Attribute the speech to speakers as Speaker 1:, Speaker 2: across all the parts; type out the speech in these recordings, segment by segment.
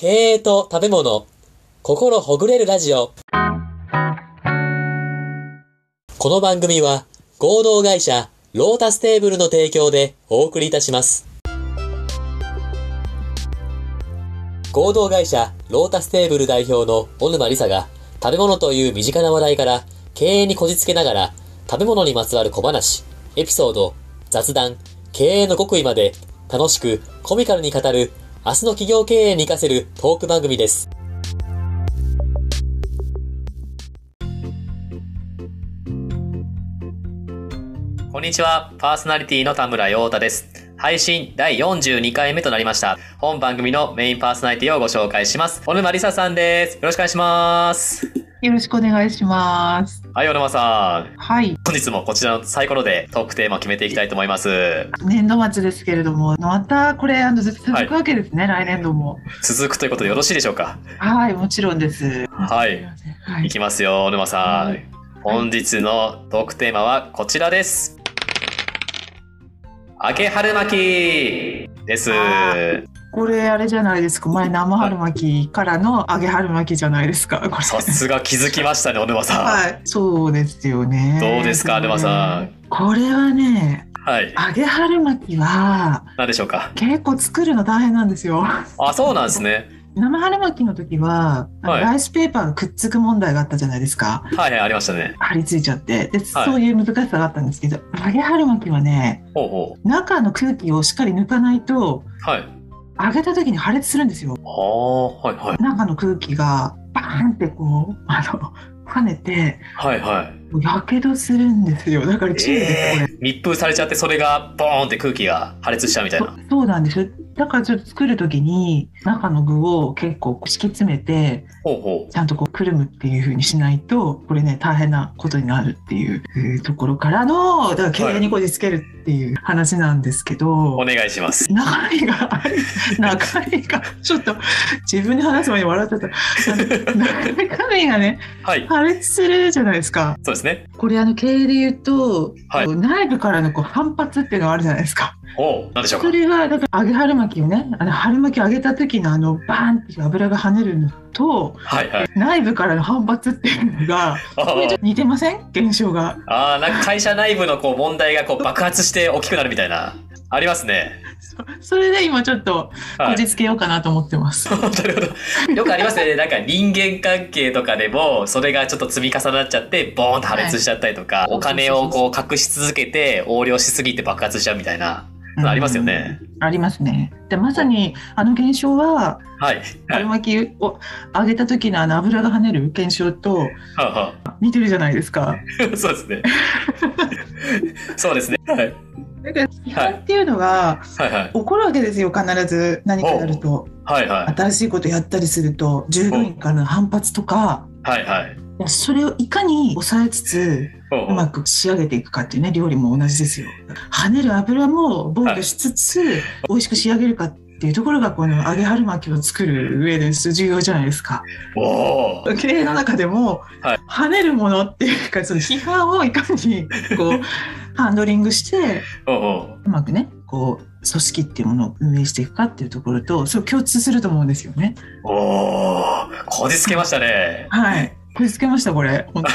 Speaker 1: 経営と食べ物、心ほぐれるラジオ。この番組は合同会社ロータステーブルの提供でお送りいたします。合同会社ロータステーブル代表の小沼理沙が食べ物という身近な話題から経営にこじつけながら食べ物にまつわる小話、エピソード、雑談、経営の極意まで楽しくコミカルに語る明日の企業経営に活かせるトーク番組です。こんにちは、パーソナリティの田村陽太です。配信第42回目となりました。本番組のメインパーソナリティをご紹介します。小沼りささんです。よろしくお願いします。
Speaker 2: よろしくお願いします。
Speaker 1: はい、小沼さん。
Speaker 2: はい。
Speaker 1: 本日もこちらのサイコロでトークテーマを決めていきたいと思います。
Speaker 2: 年度末ですけれども、またこれ、あの、ずっと続くわけですね、来年度も。
Speaker 1: 続くということでよろしいでしょうか？
Speaker 2: はい、もちろんです。
Speaker 1: はい。
Speaker 2: はい
Speaker 1: いきますよ、小沼さん。
Speaker 2: はい
Speaker 1: 本日のトークテーマはこちらです。揚げ春巻きです。
Speaker 2: あこれ、あれじゃないですか。前、生春巻きからの揚げ春巻きじゃないですか。
Speaker 1: さすが気づきましたね、小沼さん。
Speaker 2: はい、そうですよね。
Speaker 1: どうですか沼さん。
Speaker 2: これはね、
Speaker 1: はい。
Speaker 2: 揚げ春巻きは
Speaker 1: 何でしょうか？
Speaker 2: 結構作るの大変なんですよ。
Speaker 1: あ、そうなんですね。
Speaker 2: 生春巻きの時は、
Speaker 1: はい
Speaker 2: ライスペーパーがくっつく問題があったじゃないですか。
Speaker 1: はいはい、ありましたね。
Speaker 2: 張り付いちゃってで、
Speaker 1: はい
Speaker 2: そういう難しさがあったんですけど揚げ春巻きはね
Speaker 1: ほうほ
Speaker 2: 中の空気をしっかり抜かないと
Speaker 1: う。はい。
Speaker 2: 揚げた時に破裂するんですよ
Speaker 1: はいはい。
Speaker 2: 中の空気がバーンってこうあの跳ねて
Speaker 1: はいはい。
Speaker 2: やけどするんですよだから注意です、
Speaker 1: えー、密封されちゃって、それがボーンって空気が破裂しちゃうみたいな。
Speaker 2: そそうなんですよだからちょっと作る時に中の具を結構敷き詰めて
Speaker 1: ほうほう。
Speaker 2: ちゃんとこうくるむっていう風にしないとこれね大変なことになるっていうえーところからのだから経営にこじつけるっていう話なんですけど、
Speaker 1: お願いします。
Speaker 2: 中身が中身がちょっと自分で話す前に笑っちゃった中身がね
Speaker 1: はい。
Speaker 2: 破裂するじゃないですか
Speaker 1: そうですね。
Speaker 2: これあの経営で言うと、
Speaker 1: はい
Speaker 2: 内部からのこう反発っていうのがあるじゃないですか
Speaker 1: ほう。何でしょうか？
Speaker 2: そ。れはだから揚げ春巻きをねあの春巻きを揚げた時のあのバーンって油が跳ねるのと
Speaker 1: はいはい。
Speaker 2: 内部からの反発っていうのが似てません？現象が
Speaker 1: あー、なんか会社内部のこう問題がこう爆発して大きくなるみたいな。ありますね。
Speaker 2: それで今ちょっと
Speaker 1: はい。
Speaker 2: こじつけようかなと思ってます、
Speaker 1: なるほど。よくありますね。なんか人間関係とかでも、それがちょっと積み重なっちゃって、ボーンと破裂しちゃったりとか、
Speaker 2: はい
Speaker 1: お金をこう隠し続けて、横領しすぎて爆発しちゃうみたいな。
Speaker 2: うん
Speaker 1: ありますよね。
Speaker 2: ありますね。でまさにあの現象は
Speaker 1: はい。はい。
Speaker 2: 春巻きを揚げた時のあの油が跳ねる現象と
Speaker 1: はあは
Speaker 2: 似てるじゃないですか。
Speaker 1: あ そうですね。そうですね。はい。
Speaker 2: だから批判っていうのが
Speaker 1: はいはい。
Speaker 2: 起こるわけですよ必ず何かやると
Speaker 1: はいはい。
Speaker 2: 新しいことやったりすると従業員からの反発とか
Speaker 1: はいはい。
Speaker 2: いやそれをいかに抑えつつ
Speaker 1: ほう
Speaker 2: まく仕上げていくかっていうね料理も同じですよ。跳ねる油も防御しつつ、美味しく仕上げるかっていうところがこの揚げ春巻きを作る上で重要じゃないですか。
Speaker 1: おー
Speaker 2: 経営の中でも、
Speaker 1: はい
Speaker 2: 跳ねるものっていうかその批判をいかにこう ハンドリングして
Speaker 1: ほう
Speaker 2: まくねこう組織っていうものを運営していくかっていうところとそう共通すると思うんですよね。
Speaker 1: うおーこじつけましたね。
Speaker 2: はい。こじつけましたこれ本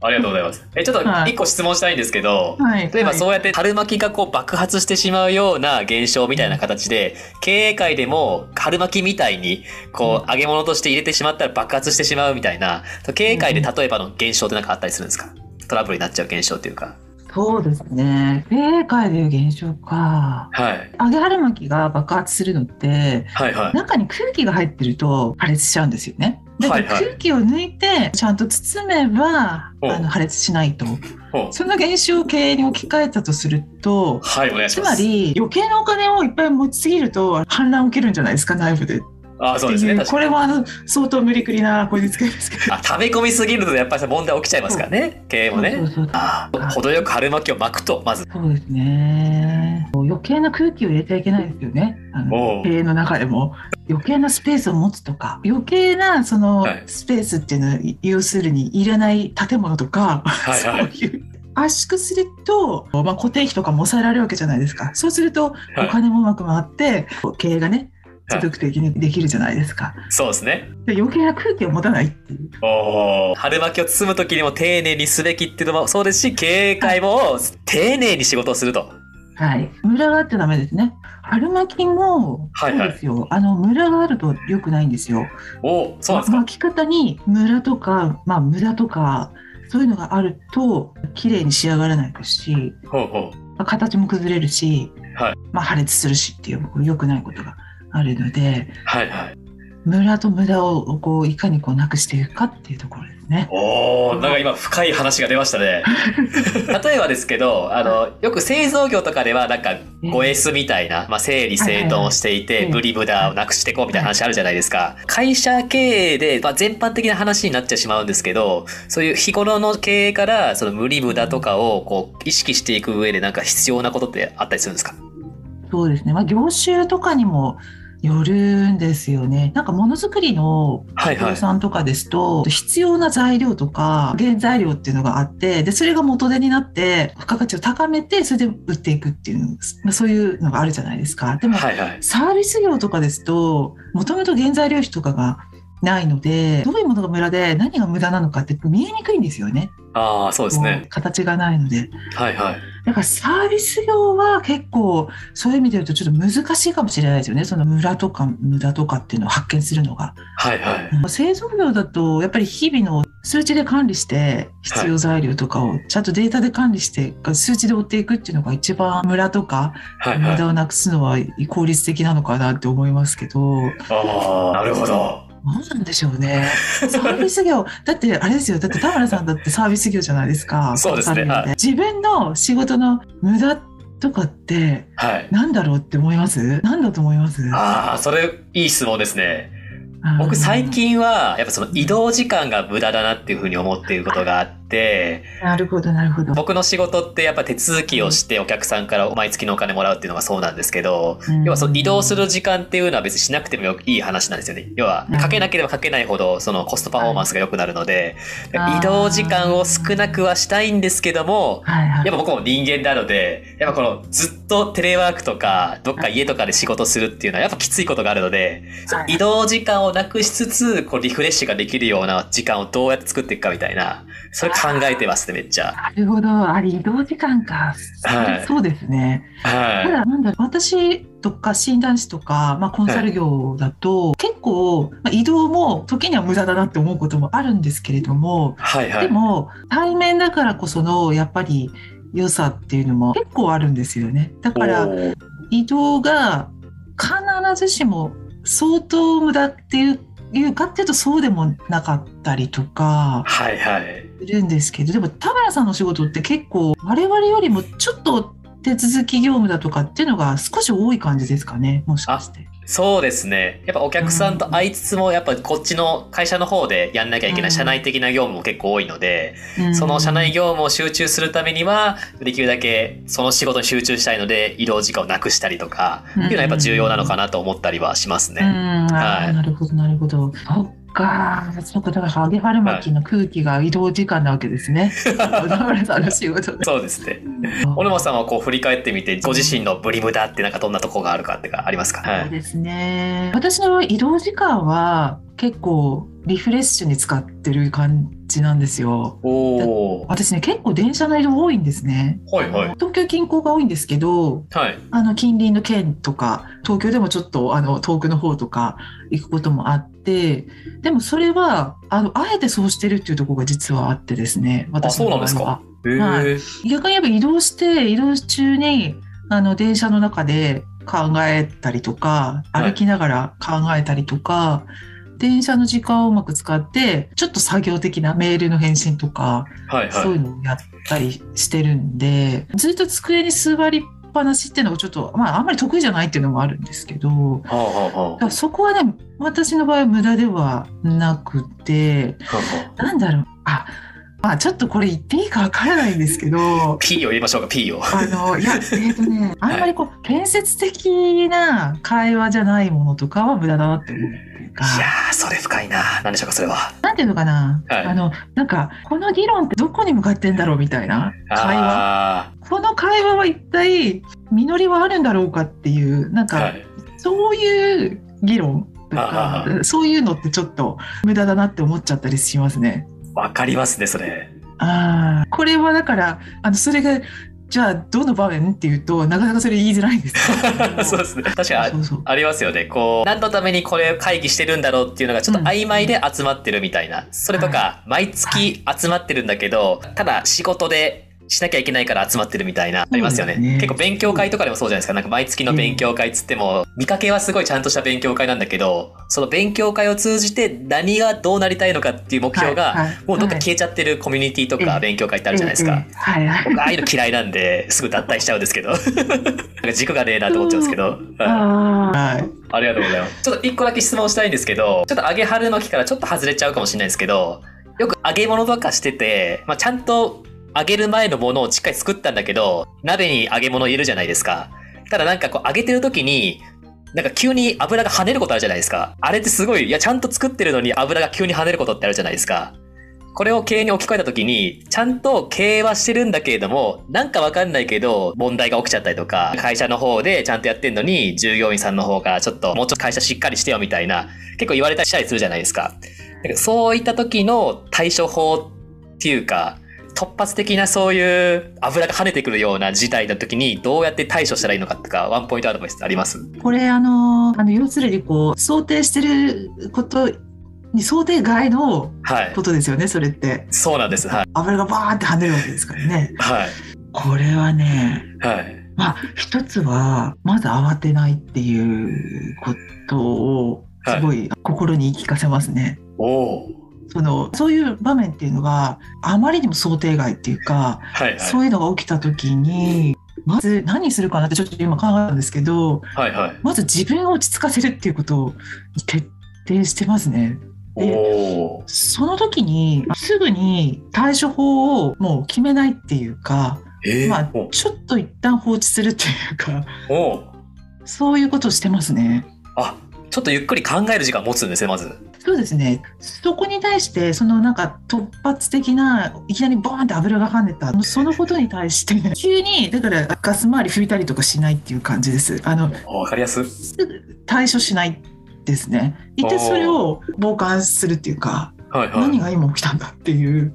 Speaker 1: ありがとうございます。え、ちょっと
Speaker 2: はい
Speaker 1: 一個質問したいんですけど、
Speaker 2: 当。はい。
Speaker 1: 例えば
Speaker 2: はい
Speaker 1: そうやって春巻きがこう爆発してしまうような現象みたいな形で、経営界でも春巻きみたいに、こう揚げ物として入れてしまったら爆発してしまうみたいな、経営界で例えばの現象って何かあったりするんですか？トラブルになっちゃう現象っていうか。
Speaker 2: そうですね。経営界でいう現象か。
Speaker 1: はい。
Speaker 2: 揚げ春巻きが爆発するのって
Speaker 1: はいはい。
Speaker 2: 中に空気が入ってると破裂しちゃうんですよね。だから
Speaker 1: はいはい
Speaker 2: 空気を抜いてちゃんと包めば、
Speaker 1: お
Speaker 2: あの破裂しないと。その現象を経営に置き換えたとすると、
Speaker 1: はい、お願いし
Speaker 2: つ
Speaker 1: ます。
Speaker 2: まり余計なお金をいっぱい持ちすぎると反乱を受けるんじゃないですか内部で。
Speaker 1: あそうですね。
Speaker 2: これはあの相当無理くりなこじつけですけど。
Speaker 1: あ、食べ込みすぎるとやっぱりさ問題起きちゃいますからね。経営もね。
Speaker 2: そうそうそう
Speaker 1: あー程よく春巻きを巻くと、まず。
Speaker 2: そうですね。余計な空気を入れちゃいけないですよね。経営の中でも余計なスペースを持つとか、余計なその
Speaker 1: はい
Speaker 2: スペースっていうのは要するにいらない建物とか、
Speaker 1: はいはい
Speaker 2: そういう圧縮すると、まあ、固定費とかも抑えられるわけじゃないですか。そうすると
Speaker 1: はい
Speaker 2: お金もうまく回って、経営がね持続的にできるじゃないですか。
Speaker 1: そうですね。
Speaker 2: で余計な空気を持たないっていう。
Speaker 1: おー春巻きを包む時にも丁寧にすべきっていうのもそうですし、経営会も丁寧に仕事をすると。
Speaker 2: はい。ムラがあってダメですね。春巻きも、
Speaker 1: はいはい
Speaker 2: そうですよ。あの、ムラがあると良くないんですよ。
Speaker 1: おそうなんですか？
Speaker 2: 巻き方にムラとか、まあ、無駄とか、そういうのがあると、綺麗に仕上がらないですし、
Speaker 1: ほうほう。
Speaker 2: まあ形も崩れるし、
Speaker 1: はい
Speaker 2: まあ、破裂するしっていう、良くないことがあるので、
Speaker 1: はいはい。
Speaker 2: ムラと無駄をこういかにこうなくしていくかっていうところですね。
Speaker 1: おー、なんか今深い話が出ましたね。例えばですけど、あの、よく製造業とかではなんか 5S みたいな、まあ、整理整頓をしていて、ブリ無駄をなくしていこうみたいな話あるじゃないですか。会社経営で、まあ、全般的な話になってしまうんですけど、そういう日頃の経営から、その無理無駄とかをこう意識していく上でなんか必要なことってあったりするんですか？
Speaker 2: そうですね。まあ、業種とかにもよるんですよね。なんかものづくりの
Speaker 1: はいはい
Speaker 2: 企業さんとかですと、必要な材料とか原材料っていうのがあって、で、それが元手になって、付加価値を高めて、それで売っていくっていう、まあ、そういうのがあるじゃないですか。でも、
Speaker 1: はいはい。
Speaker 2: サービス業とかですと、もともと原材料費とかがないので、どういうものが無駄で何が無駄なのかって見えにくいんですよね。
Speaker 1: ああ、そうですね。
Speaker 2: 形がないので。
Speaker 1: はいはい。
Speaker 2: だからサービス業は結構そういう意味で言うとちょっと難しいかもしれないですよね。そのムラとか無駄とかっていうのを発見するのが。
Speaker 1: はいはい。
Speaker 2: 製造業だとやっぱり日々の数値で管理して必要材料とかをちゃんとデータで管理して数値で追っていくっていうのが一番ムラとか
Speaker 1: はいはい。
Speaker 2: 無駄をなくすのは効率的なのかなって思いますけど。
Speaker 1: ああ、なるほど。
Speaker 2: どうなんでしょうね。サービス業、だってあれですよ、だって田村さんだってサービス業じゃないですか。
Speaker 1: そうですね
Speaker 2: 自分の仕事の無駄とかって
Speaker 1: はい。
Speaker 2: 何だろうって思います？何だと思います？
Speaker 1: ああ、それいい質問ですね。僕最近はやっぱその移動時間が無駄だなっていうふうに思っていることがあって、
Speaker 2: なるほど、なるほど。
Speaker 1: 僕の仕事ってやっぱ手続きをしてお客さんから毎月のお金もらうっていうのがそうなんですけど、
Speaker 2: うん
Speaker 1: 要はその移動する時間っていうのは別にしなくてもよいい話なんですよね。要は
Speaker 2: うん
Speaker 1: かけなければかけないほどそのコストパフォーマンスが良くなるので、
Speaker 2: はい
Speaker 1: 移動時間を少なくはしたいんですけども、
Speaker 2: はいはい。
Speaker 1: やっぱ僕も人間なので、やっぱこのずっとテレワークとか、どっか家とかで仕事するっていうのはやっぱきついことがあるので、
Speaker 2: はい
Speaker 1: 移動時間をなくしつつ、こうリフレッシュができるような時間をどうやって作っていくかみたいな、それ考えてますね、めっちゃ。
Speaker 2: なるほど。あれ、移動時間か。
Speaker 1: はい
Speaker 2: そうですね。た
Speaker 1: は
Speaker 2: だ、なんだろう、私とか診断士とか、まあ、コンサル業だと、結構、まあ、移動も時には無駄だなって思うこともあるんですけれども、
Speaker 1: い。はいはい。
Speaker 2: でも、対面だからこその、やっぱり、良さっていうのも結構あるんですよね。だから、移動が必ずしも相当無駄っていういうかっていうとそうでもなかったりとか
Speaker 1: はいはい。
Speaker 2: するんですけどでも田村さんの仕事って結構我々よりもちょっと手続き業務だとかっていうのが少し多い感じですかねもしかして。
Speaker 1: そうですね。やっぱお客さんと会いつつも、やっぱこっちの会社の方でやんなきゃいけない社内的な業務も結構多いので、
Speaker 2: うん
Speaker 1: その社内業務を集中するためには、できるだけその仕事に集中したいので、移動時間をなくしたりとか、っていうのはやっぱ重要なのかなと思ったりはします
Speaker 2: うん、
Speaker 1: ね。
Speaker 2: あ
Speaker 1: はい
Speaker 2: ーなるほどなるほど。か、そっかだから揚げ春巻きの空気が移動時間なわけですね。
Speaker 1: そうですね。小沼さんはこう振り返ってみて、ご自身のブリムダってなんかどんなとこがあるかってかありますか？はい。
Speaker 2: そうですね。私の移動時間は結構リフレッシュに使ってる感じなんですよ。私ね、結構電車の移動多いんですね。
Speaker 1: はいはい。
Speaker 2: 東京近郊が多いんですけど、
Speaker 1: はい。
Speaker 2: あの近隣の県とか、東京でもちょっとあの遠くの方とか行くこともあって、でもそれは、あの、あえてそうしてるっていうところが実はあってですね、私の場合は。
Speaker 1: そうなんですか？へ
Speaker 2: はい
Speaker 1: ー。
Speaker 2: 逆にやっぱ移動して移動中にあの電車の中で考えたりとか
Speaker 1: はい
Speaker 2: 歩きながら考えたりとか、電車の時間をうまく使ってちょっと作業的なメールの返信とか、
Speaker 1: はい
Speaker 2: そう
Speaker 1: はい。
Speaker 2: いうのをやったりしてるんでずっと机に座りっぱなしっていうのがちょっと、まあ、あんまり得意じゃないっていうのもあるんですけど
Speaker 1: はあはあは
Speaker 2: だからそこはね私の場合は無駄ではなくて
Speaker 1: あはあ。
Speaker 2: なんだろうあまあちょっとこれ言っていいかわからないんですけど
Speaker 1: P を入れましょうか、P を。
Speaker 2: あの、いや、えっ、とね、あんまりこう、建設的な会話じゃないものとかは無駄だなって思ういうか、
Speaker 1: いやー、それ深いな。何でしょうか、それは。
Speaker 2: なんていうのかな、
Speaker 1: はい
Speaker 2: あの、なんか、この議論ってどこに向かってんだろうみたいな会話。
Speaker 1: あ
Speaker 2: この会話は一体、実りはあるんだろうかっていう、なんか、
Speaker 1: あ。はい。
Speaker 2: そういう議論とか
Speaker 1: あ
Speaker 2: そういうのってちょっと無駄だなって思っちゃったりしますね。
Speaker 1: わかりますね、それ。
Speaker 2: ああ、これはだから、あの、それが、じゃあ、どの場面っていうと、なかなかそれ言いづらいんですよ
Speaker 1: そうですね。確かに。ありますよね。こう、何のためにこれ会議してるんだろうっていうのがちょっと曖昧で集まってるみたいな。それとか、毎月集まってるんだけど、ただ仕事でしなきゃいけないから集まってるみたいな、ありますよね。
Speaker 2: ね
Speaker 1: 結構勉強会とかでもそうじゃないですか。なんか毎月の勉強会っつっても、見かけはすごいちゃんとした勉強会なんだけど、その勉強会を通じて何がどうなりたいのかっていう目標が、
Speaker 2: はいはい
Speaker 1: もうどっか消えちゃってるコミュニティとか
Speaker 2: ええ
Speaker 1: 勉強会ってあるじゃないですか。
Speaker 2: ええはいはい。
Speaker 1: 僕ああいうの嫌いなんで、すぐ脱退しちゃうんですけど。なんか軸がねえなと思っちゃうんですけど。はい
Speaker 2: あ
Speaker 1: りがとうございます。ちょっと一個だけ質問したいんですけど、ちょっと揚げ春巻きからちょっと外れちゃうかもしれないですけど、よく揚げ物とかしてて、まあ、ちゃんと揚げる前のものをしっかり作ったんだけど、鍋に揚げ物入れるじゃないですか。ただなんかこう揚げてる時に、なんか急に油が跳ねることあるじゃないですか。あれってすごい、いやちゃんと作ってるのに油が急に跳ねることってあるじゃないですか。これを経営に置き換えた時に、ちゃんと経営はしてるんだけれども、なんかわかんないけど、問題が起きちゃったりとか、会社の方でちゃんとやってんのに、従業員さんの方がちょっと、もうちょっと会社しっかりしてよみたいな、結構言われたりしたりするじゃないですか。だけどそういった時の対処法っていうか、突発的なそういう油が跳ねてくるような事態の時にどうやって対処したらいいのかとか、ワンポイントアドバイスあります？
Speaker 2: これ、あの、あの、要するに、こう、想定してることに、想定外の
Speaker 1: はい
Speaker 2: こ。とですよね、それって。
Speaker 1: そうなんです。はい。
Speaker 2: 油がバーンって跳ねるわけですからね。
Speaker 1: はい。
Speaker 2: これはね、
Speaker 1: はい。
Speaker 2: まあ、一つは、まず慌てないっていうことを、すごい心に言い聞かせますね。
Speaker 1: おお。
Speaker 2: その、そういう場面っていうのが、あまりにも想定外っていうか、
Speaker 1: はいはい。
Speaker 2: そういうのが起きた時に、まず何するかなってちょっと今考えたんですけど、
Speaker 1: はいはい。
Speaker 2: まず自分を落ち着かせるっていうことを徹底してますね。
Speaker 1: お
Speaker 2: で
Speaker 1: お。
Speaker 2: その時にすぐに対処法をもう決めないっていうか、
Speaker 1: えー、
Speaker 2: まあ
Speaker 1: お
Speaker 2: ちょっと一旦放置するっていうか、
Speaker 1: お
Speaker 2: そういうことをしてますね。
Speaker 1: あ、ちょっとゆっくり考える時間持つんですね、まず。
Speaker 2: そうですね。そこに対して、そのなんか突発的な、いきなりボーンって油が跳ねた、そのことに対して、急に、だからガス回り拭いたりとかしないっていう感じです。あの、
Speaker 1: わかりやす。
Speaker 2: すぐ対処しないですね。一体それを傍観するっていうか、
Speaker 1: はいはい。
Speaker 2: 何が今起きたんだっていう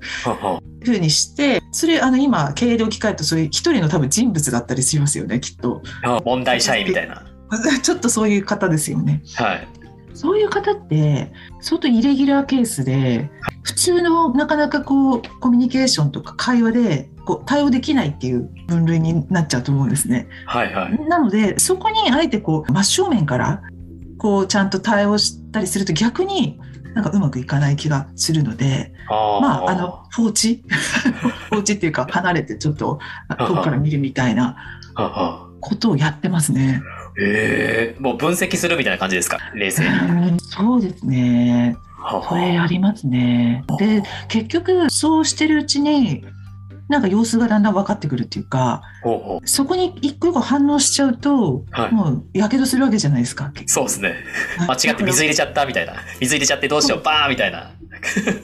Speaker 2: ふうにして、それ、あの、今、経営で置き換えると、そういう一人の多分人物だったりしますよね、きっと。
Speaker 1: あ問題社員みたいな。
Speaker 2: ちょっとそういう方ですよね。
Speaker 1: はい。
Speaker 2: そういう方って、相当イレギュラーケースで、普通のなかなかこう、コミュニケーションとか会話で、こう、対応できないっていう分類になっちゃうと思うんですね。
Speaker 1: はいはい。
Speaker 2: なので、そこにあえてこう、真正面から、こう、ちゃんと対応したりすると逆に、なんかうまくいかない気がするので、
Speaker 1: あー
Speaker 2: まあ、あの、放置？放置っていうか、離れてちょっと遠くから見るみたいなことをやってますね。
Speaker 1: ええもう分析するみたいな感じですか？冷静に。
Speaker 2: うんそうですね。
Speaker 1: はは
Speaker 2: それやりますね。で、結局、そうしてるうちに、なんか様子がだんだん分かってくるっていうか、
Speaker 1: ほうほう。
Speaker 2: そこに一個一個反応しちゃうと、
Speaker 1: はい。
Speaker 2: もう、やけどするわけじゃないですか。
Speaker 1: そうですね。間違って水入れちゃったみたいな。水入れちゃってどうしよう、バーンみたいな。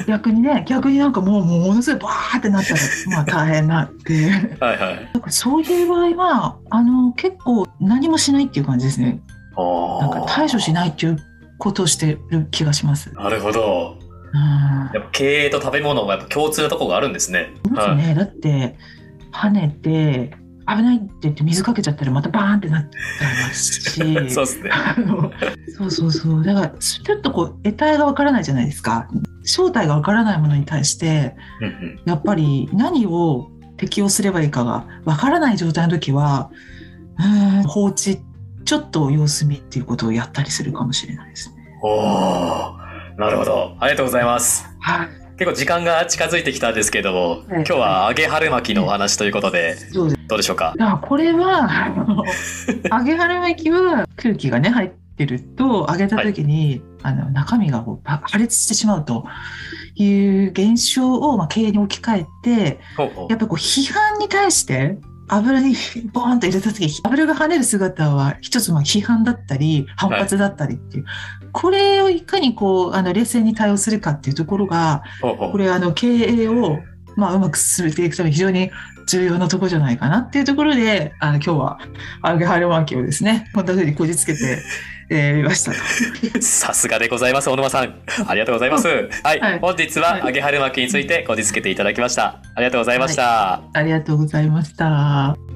Speaker 2: 逆にね、逆になんかもう、ものすごいバーってなったら、まあ大変なって。
Speaker 1: はいはい。
Speaker 2: そういう場合は、あの、結構何もしないっていう感じですね。
Speaker 1: あ
Speaker 2: なんか対処しないっていうことをしてる気がします。
Speaker 1: なるほど。
Speaker 2: うん。
Speaker 1: やっぱ経営と食べ物はやっぱ共通のところがあるんですね。
Speaker 2: ですね。だって、跳ねて、危ないって言って水かけちゃったらまたバーンってなっちゃいますし。
Speaker 1: そうですね。
Speaker 2: そうそうそう。だから、ちょっとこう、得体がわからないじゃないですか。正体がわからないものに対して、
Speaker 1: うんうん
Speaker 2: やっぱり何を適用すればいいかがわからない状態の時は、放置、ちょっと様子見っていうことをやったりするかもしれないですね。
Speaker 1: おーなるほど。ありがとうございます。
Speaker 2: はい。
Speaker 1: 結構時間が近づいてきたんですけども、
Speaker 2: はい
Speaker 1: 今日は揚げ春巻きのお話ということで、
Speaker 2: そうです。
Speaker 1: どうでしょうか？
Speaker 2: これは、あの 揚げ春巻きは空気がね、入ってると、揚げた時に、あの中身がこう破裂してしまうという現象を、まあ、経営に置き換えて、
Speaker 1: ほうほう
Speaker 2: やっぱこう批判に対して油にボーンと入れた時油が跳ねる姿は一つまあ批判だったり反発だったりっていう、これをいかにこうあの冷静に対応するかっていうところがこれあの経営をまあうまく進めていくために非常に重要なところじゃないかなっていうところであの今日は揚げ春巻きをですね。こんな風にこじつけてえー見ましたと。
Speaker 1: さすがでございます、小沼さん。ありがとうございます。はい、
Speaker 2: はい
Speaker 1: 本日は
Speaker 2: はい
Speaker 1: 揚げ春巻きについてこじつけていただきました。ありがとうございました。
Speaker 2: ありがとうございました。